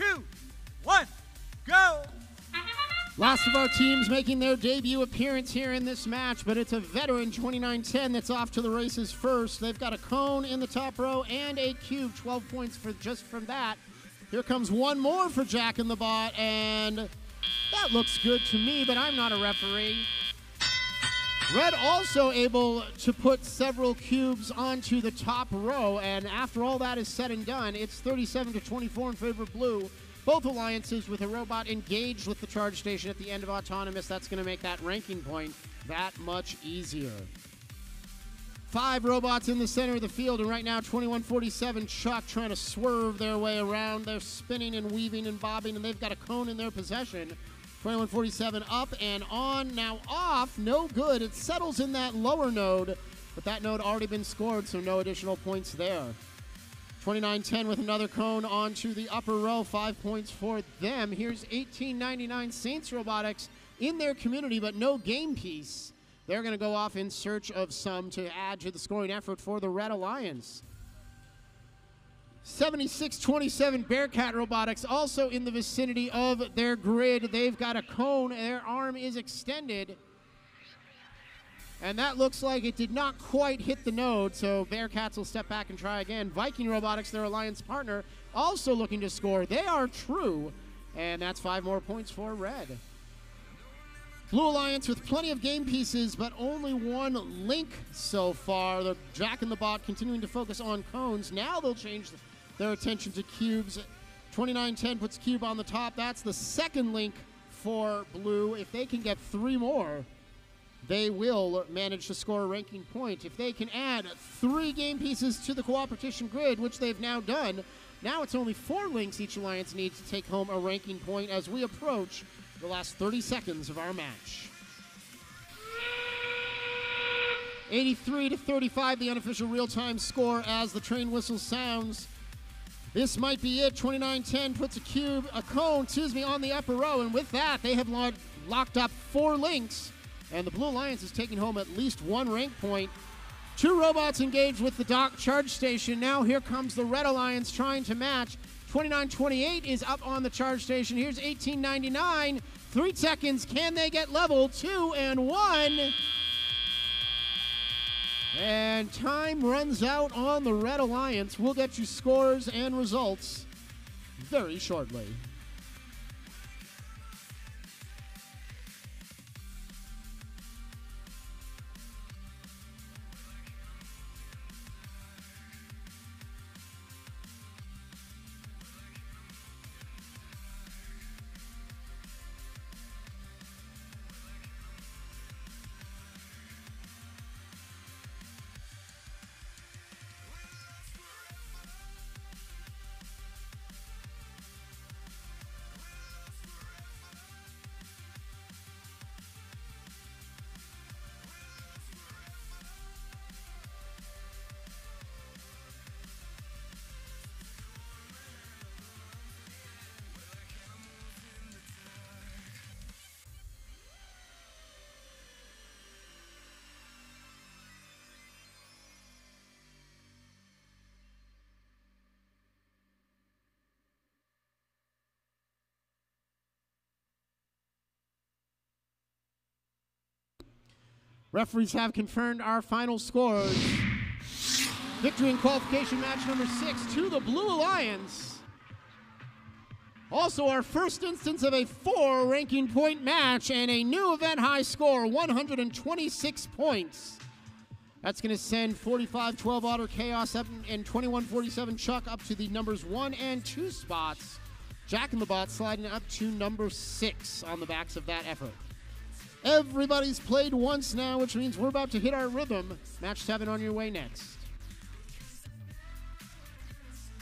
two, one, go! Last of our teams making their debut appearance here in this match, but it's a veteran 2910 that's off to the races first. They've got a cone in the top row and a cube, 12 points for just from that. Here comes one more for Jack in the Bot, and that looks good to me, but I'm not a referee. Red also able to put several cubes onto the top row, and after all that is said and done, it's 37 to 24 in favor of blue. Both alliances with a robot engaged with the charge station at the end of Autonomous. That's going to make that ranking point that much easier. Five robots in the center of the field, and right now 2147 Chuck trying to swerve their way around. They're spinning and weaving and bobbing, and they've got a cone in their possession. 2147 up and on, now off, no good. It settles in that lower node, but that node already been scored, so no additional points there. 2910 with another cone onto the upper row, five points for them. Here's 1899 Saints Robotics in their community, but no game piece. They're going to go off in search of some to add to the scoring effort for the Red Alliance. 7627 Bearcat Robotics also in the vicinity of their grid. They've got a cone, their arm is extended. And that looks like it did not quite hit the node, so Bearcats will step back and try again. Viking Robotics, their alliance partner, also looking to score. They are true, and that's five more points for Red. Blue Alliance with plenty of game pieces, but only one link so far. The Jack in the Bot continuing to focus on cones. Now they'll change their attention to cubes. 2910 puts cube on the top. That's the second link for blue. If they can get three more, they will manage to score a ranking point. If they can add three game pieces to the cooperation grid, which they've now done, now it's only four links each alliance needs to take home a ranking point as we approach the last 30 seconds of our match. 83 to 35, the unofficial real-time score as the train whistle sounds. This might be it. 2910 puts a cube, a cone, excuse me, on the upper row, and with that, they have locked up four links, and the Blue Alliance is taking home at least one rank point. Two robots engaged with the dock charge station. Now here comes the Red Alliance trying to match. 2928 is up on the charge station. Here's 1899. Three seconds. Can they get level? Two and one. And time runs out on the Red Alliance. We'll get you scores and results very shortly. Referees have confirmed our final scores. Victory in qualification match number six to the Blue Alliance. Also, our first instance of a four ranking point match and a new event high score 126 points. That's going to send 45 12 Otter Chaos up and 21 47 Chuck up to the numbers one and two spots. Jack in the Bot sliding up to number six on the backs of that effort. Everybody's played once now, which means we're about to hit our rhythm. Match seven on your way next.